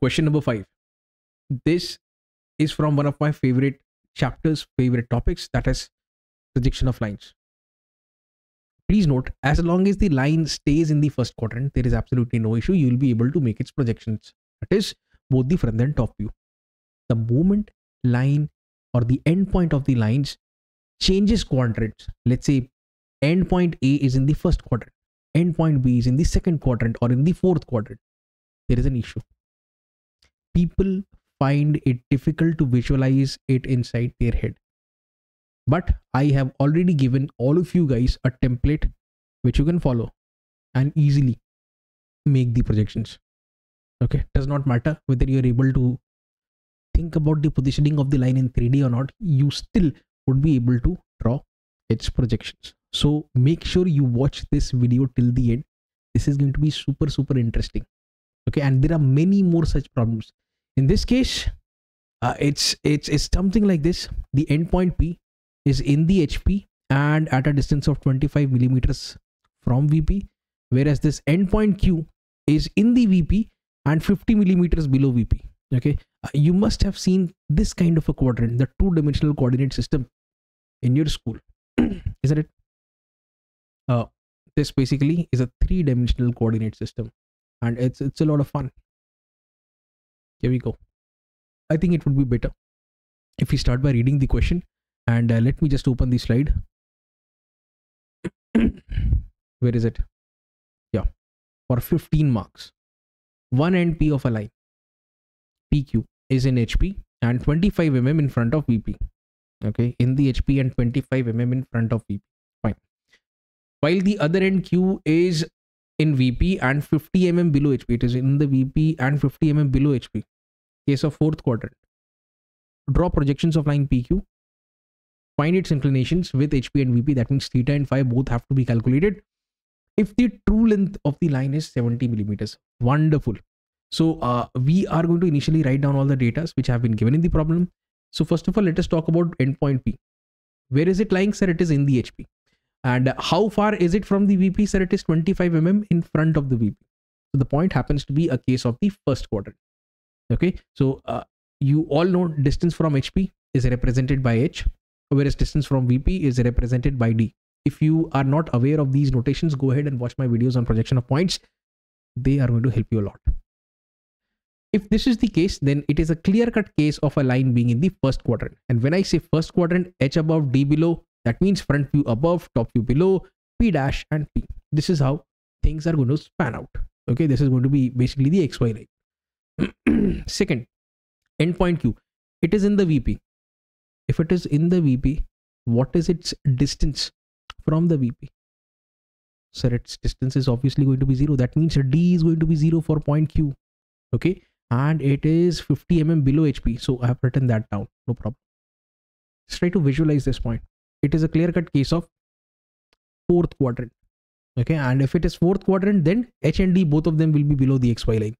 Question number five. This is from one of my favorite chapters, favorite topics, that is projection of lines. Please note, as long as the line stays in the first quadrant, there is absolutely no issue. You will be able to make its projections. That is both the front and top view. The moment line or the end point of the lines changes quadrants, let's say end point A is in the first quadrant, end point B is in the second quadrant or in the fourth quadrant, there is an issue. People find it difficult to visualize it inside their head. But I have already given all of you guys a template which you can follow and easily make the projections. Okay, does not matter whether you're able to think about the positioning of the line in 3D or not, you still would be able to draw its projections. So make sure you watch this video till the end. This is going to be super, super interesting. Okay, and there are many more such problems. In this case, uh, it's it's it's something like this. The endpoint P is in the HP and at a distance of 25 millimeters from VP, whereas this endpoint Q is in the VP and 50 millimeters below VP. Okay, uh, you must have seen this kind of a quadrant, the two-dimensional coordinate system, in your school, isn't it? Uh, this basically is a three-dimensional coordinate system, and it's it's a lot of fun. Here we go. I think it would be better if we start by reading the question and uh, let me just open the slide. Where is it? Yeah. For 15 marks one end p of a line pq is in hp and 25 mm in front of vp okay. In the hp and 25 mm in front of vp fine. While the other end q is in vp and 50 mm below hp it is in the vp and 50 mm below hp case of fourth quadrant draw projections of line pq find its inclinations with HP and VP. That means theta and phi both have to be calculated. If the true length of the line is 70 millimeters, wonderful. So uh, we are going to initially write down all the data which have been given in the problem. So first of all, let us talk about endpoint P. Where is it lying, sir? It is in the HP. And how far is it from the VP, sir? It is 25 mm in front of the VP. So the point happens to be a case of the first quadrant. Okay, so uh, you all know distance from HP is represented by H whereas distance from VP is represented by D. If you are not aware of these notations, go ahead and watch my videos on projection of points. They are going to help you a lot. If this is the case, then it is a clear-cut case of a line being in the first quadrant. And when I say first quadrant, H above, D below, that means front view above, top view below, P dash and P. This is how things are going to span out. Okay, this is going to be basically the XY line. Second, endpoint Q. It is in the VP if it is in the VP, what is its distance from the VP? So its distance is obviously going to be zero. That means D is going to be zero for point Q. Okay. And it is 50 mm below HP. So I have written that down. No problem. Just try to visualize this point. It is a clear cut case of fourth quadrant. Okay. And if it is fourth quadrant, then H and D, both of them will be below the XY line.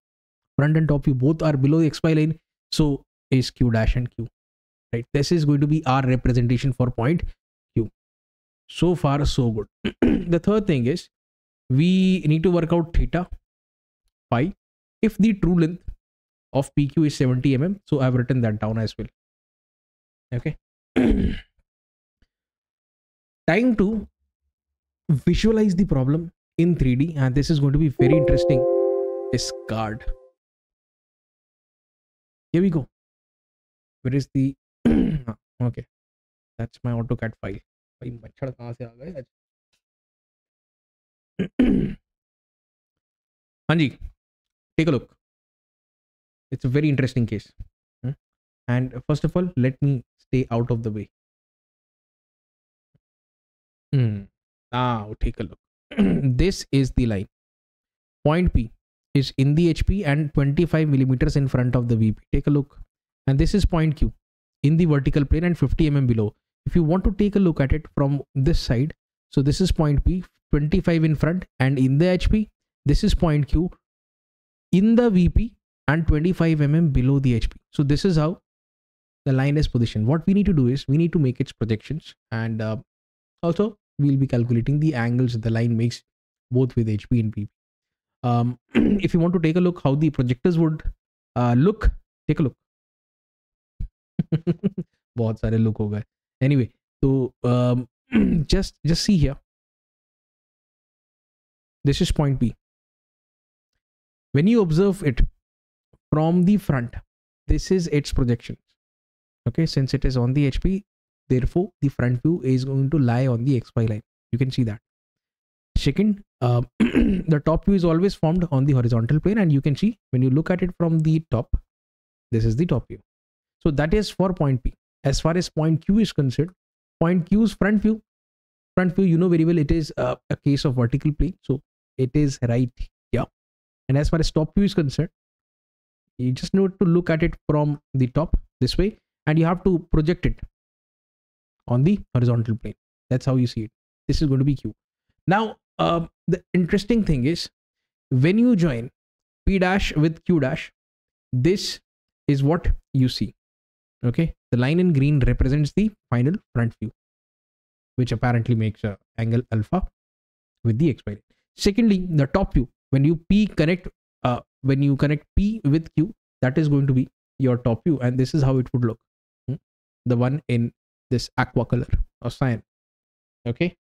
Front and top view both are below the XY line. So is Q dash and Q right this is going to be our representation for point q so far so good the third thing is we need to work out theta phi if the true length of pq is 70 mm so i've written that down as well okay time to visualize the problem in 3d and this is going to be very interesting discard here we go where is the okay that's my AutoCAD file भाई मच्छर कहाँ से आ गए आज हाँ जी take a look it's a very interesting case hmm? and first of all let me stay out of the way now take a look this is the line point p is in the hp and 25 millimeters in front of the vp take a look and this is point q in the vertical plane and 50 mm below. If you want to take a look at it from this side, so this is point P, 25 in front and in the HP, this is point Q in the VP and 25 mm below the HP. So this is how the line is positioned. What we need to do is we need to make its projections and uh, also we'll be calculating the angles the line makes both with HP and PP. Um, if you want to take a look how the projectors would uh, look take a look बहुत सारे look हो गए anyway so um, just just see here this is point b when you observe it from the front this is its projections okay since it is on the hp therefore the front view is going to lie on the xy line. You can see that. Second uh, the top view is always formed on the horizontal plane and you can see when you look at it from the top this is the top view. So that is for point p. As far as point q is concerned point q's front view. Front view you know very well it is a case of vertical plane. So it is right here. And as far as top view is concerned you just need to look at it from the top this way and you have to project it on the horizontal plane. That's how you see it. This is going to be q. Now uh, the interesting thing is when you join p dash with q dash this is what you see. Okay? The line in green represents the final front view which apparently makes a angle alpha with the x line secondly the top view. When you p connect uh, when you connect p with q that is going to be your top view and this is how it would look. Hmm? the one in this aqua color or cyan. Okay?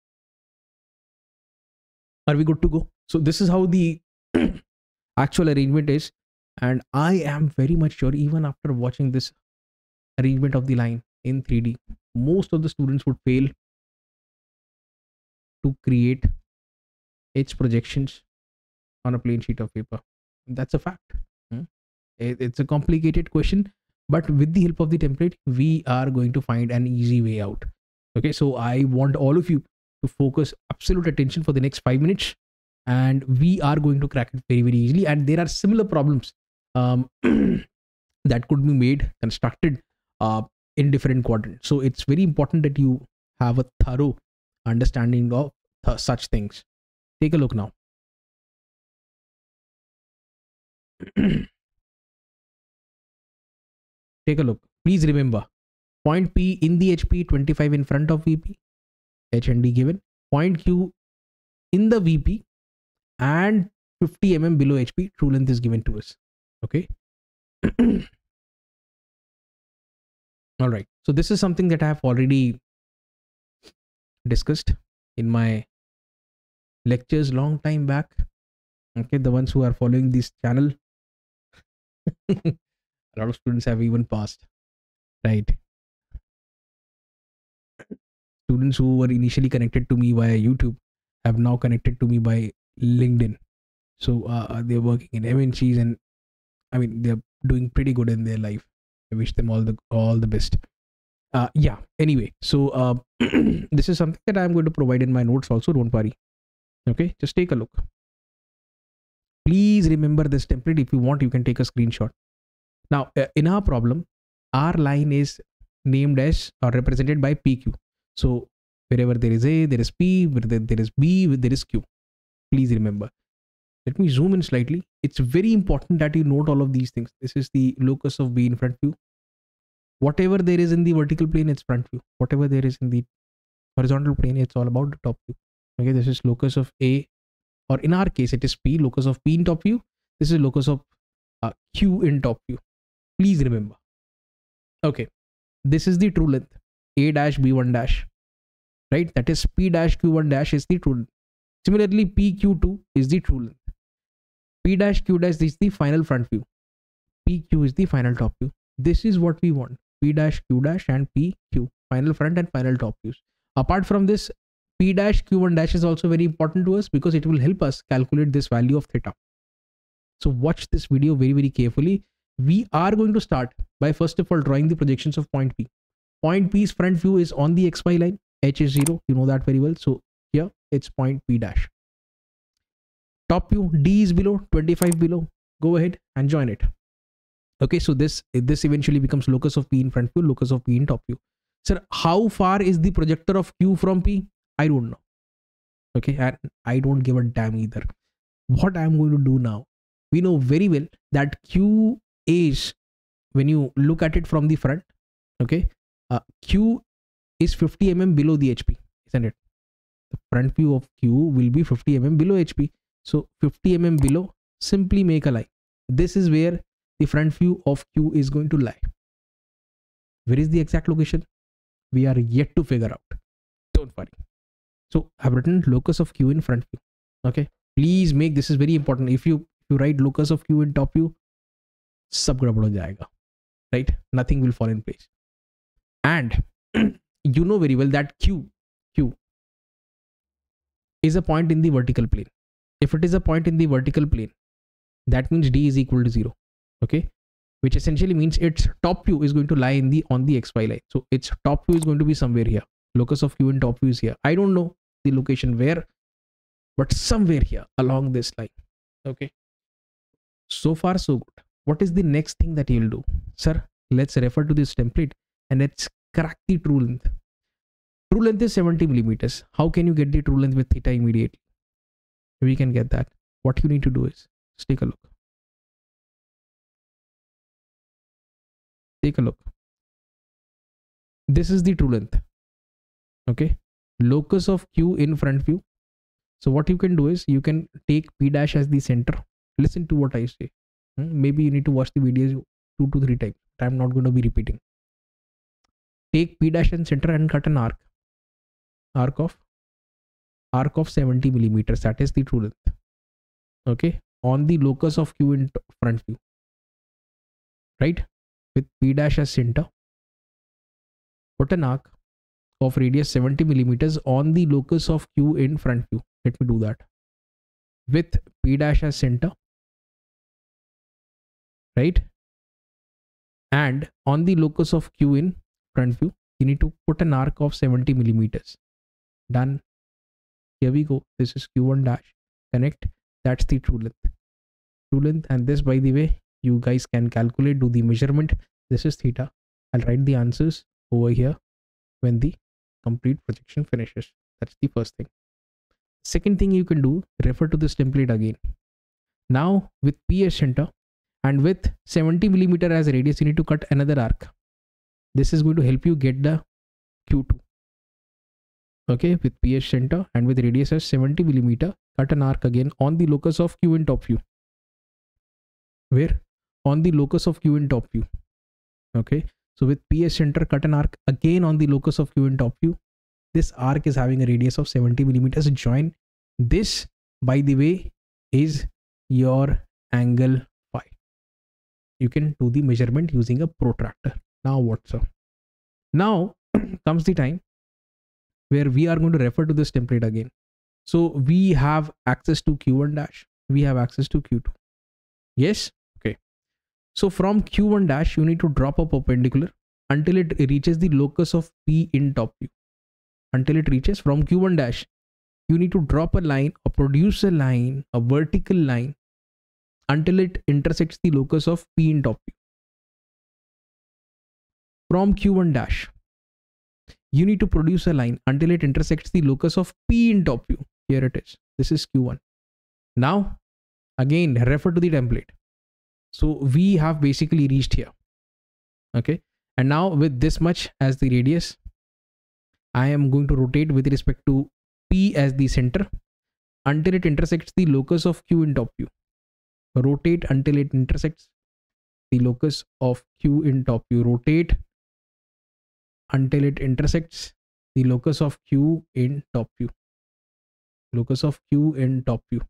Are we good to go? So this is how the actual arrangement is. And i am very much sure even after watching this arrangement of the line in 3d most of the students would fail to create its projections on a plain sheet of paper. That's a fact. Hmm? it's a complicated question but with the help of the template we are going to find an easy way out. Okay so i want all of you to focus absolute attention for the next five minutes and we are going to crack it very very easily. And there are similar problems um, that could be made constructed uh, in different quadrants. So it's very important that you have a thorough understanding of th- such things. Take a look now take a look. Please remember point p in the hp 25 in front of vp h and d given. Point q in the vp and 50 mm below hp true length is given to us. Okay? All right. So this is something that i have already discussed in my lectures long time back. Okay? The ones who are following this channel a lot of students have even passed right? Students who were initially connected to me via youtube have now connected to me by linkedin. So uh, they're working in mncs and i mean they're doing pretty good in their life. I wish them all the all the best. Uh, yeah anyway so uh, this is something that i'm going to provide in my notes also don't worry. Okay just take a look. Please remember this template. If you want you can take a screenshot now uh, in our problem our line is named as or represented by pq so wherever there is a there is p where there is b there is q. Please remember. Let me zoom in slightly. It's very important that you note all of these things. This is the locus of b in front view. Whatever there is in the vertical plane it's front view. Whatever there is in the horizontal plane it's all about the top view. Okay this is locus of a or in our case it is p locus of p in top view. This is locus of uh, q in top view please remember. Okay. This is the true length. A dash b1 dash. Right? That is p dash q1 dash is the true length. Similarly pq2 is the true length. P dash q dash is the final front view. Pq is the final top view. This is what we want. P dash q dash and pq final front and final top views. Apart from this p dash q1 dash is also very important to us because it will help us calculate this value of theta. So watch this video very very carefully we are going to start by first of all drawing the projections of point p. Point p's front view is on the xy line h is 0 you know that very well. So here it's point p dash. Top view d is below 25 below. Go ahead and join it. Okay so this this eventually becomes locus of p in front view locus of p in top view. Sir how far is the projector of q from p? I don't know. Okay and i don't give a damn either. What i'm going to do now we know very well that q is when you look at it from the front okay uh, q is 50 mm below the hp isn't it? The front view of q will be 50 mm below hp so 50 mm below simply make a line. This is where the front view of q is going to lie. Where is the exact location? We are yet to figure out. Don't worry. So i've written locus of q in front view okay? Please make this is very important. If you you write locus of q in top view sab gadbad ho jayega right? Nothing will fall in place. And you know very well that q q is a point in the vertical plane. If it is a point in the vertical plane that means d is equal to 0 okay? Which essentially means its top view is going to lie in the on the xy line. So its top view is going to be somewhere here. Locus of q in top view is here. I don't know the location where but somewhere here along this line okay? So far so good what is the next thing that you'll do? Sir let's refer to this template and let's crack the true length. True length is 70 millimeters. How can you get the true length with theta immediately? We can get that. What you need to do is take a look. Take a look. This is the true length. Okay? Locus of q in front view. So what you can do is you can take p dash as the center. Listen to what i say Hmm, maybe you need to watch the videos two to three times. I'm not going to be repeating. Take p dash and center and cut an arc. Arc of? Arc of 70 millimeters. That is the true length. Okay? On the locus of q in front view. Right? With p dash as center. Put an arc of radius 70 millimeters on the locus of q in front view. Let me do that. With p dash as center right? And on the locus of q in front view you need to put an arc of 70 millimeters. Done. Here we go. This is q1 dash. Connect. That's the true length. True length and this by the way you guys can calculate do the measurement. This is theta. I'll write the answers over here when the complete projection finishes. That's the first thing. Second thing you can do refer to this template again. Now with ps center and with 70 millimeter as radius you need to cut another arc. This is going to help you get the q2 okay with ps center and with radius as 70 millimeter cut an arc again on the locus of q in top view. Where? On the locus of q in top view. Okay so with ps center cut an arc again on the locus of q in top view. This arc is having a radius of 70 millimeters. Join this by the way is your angle you can do the measurement using a protractor. Now what's up now comes the time where we are going to refer to this template again. So we have access to q1 dash we have access to q2 yes? Okay. So from q1 dash you need to drop a perpendicular until it reaches the locus of p in top view. Until it reaches from q1 dash you need to drop a line or produce a line a vertical line until it intersects the locus of p in top view from q1 dash you need to produce a line until it intersects the locus of P in top view. Here it is. This is Q1. Now, again, refer to the template. So we have basically reached here. Okay. And now with this much as the radius, I am going to rotate with respect to P as the center until it intersects the locus of Q in top view. Rotate until it intersects the locus of Q in top. View. Rotate until it intersects the locus of q in top view. Locus of q in top view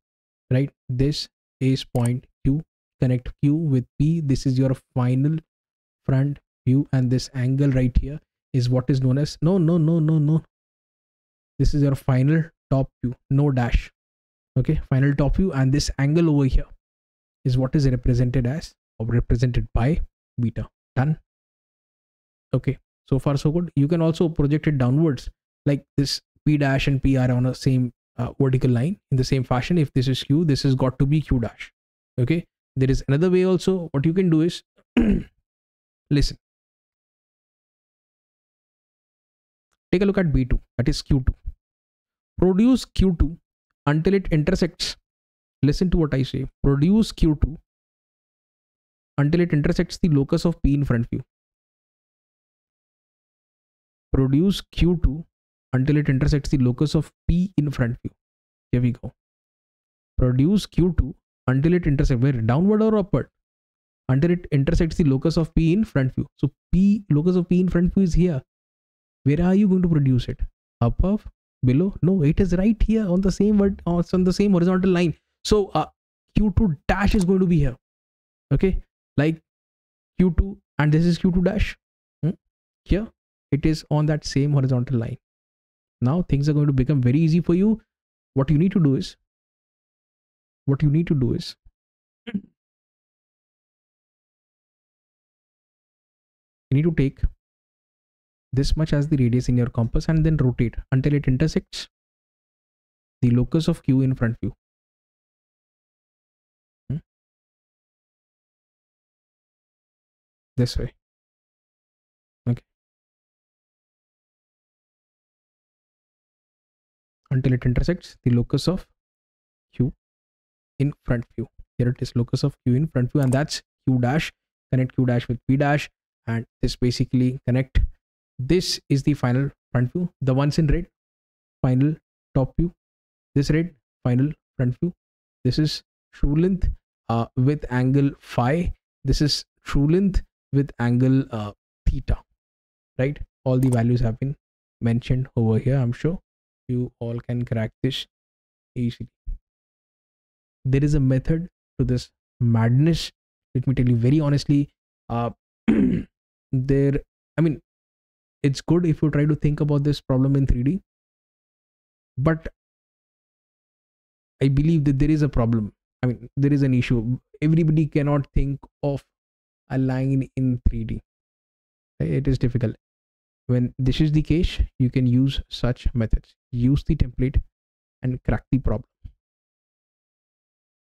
right? This is point q. Connect q with p. This is your final front view and this angle right here is what is known as no no no no no. This is your final top view no dash. Okay final top view and this angle over here is what is represented as or represented by beta. Done. Okay. So far so good. You can also project it downwards like this p dash and p are on a same uh, vertical line in the same fashion. If this is q this has got to be q dash. Okay. There is another way also. What you can do is listen. Take a look at b2 that is q2 produce q2 until it intersects listen to what i say produce q2 until it intersects the locus of p in front view produce q2 until it intersects the locus of p in front view here we go produce q2 until it intersects where downward or upward until it intersects the locus of P in front view. So P locus of P in front view is here. Where are you going to produce it? Above, below? No, it is right here on the same word. On the same horizontal line. So uh, Q2 dash is going to be here. Okay, like Q2, and this is Q2 dash. Hmm? Here, it is on that same horizontal line. Now things are going to become very easy for you. What you need to do is, what you need to do is you need to take this much as the radius in your compass and then rotate until it intersects the locus of q in front view this way. Okay. Until it intersects the locus of q in front view here it is locus of q in front view and that's q dash. Connect q dash with p dash and this basically connect. This is the final front view. The ones in red final top view. This red final front view. This is true length uh, with angle phi. This is true length with angle uh, theta right? All the values have been mentioned over here i'm sure. You all can crack this easily. There is a method to this madness. Let me tell you very honestly uh, there i mean it's good if you try to think about this problem in 3d but i believe that there is a problem. I mean there is an issue. Everybody cannot think of a line in 3d it is difficult. When this is the case you can use such methods. Use the template and crack the problem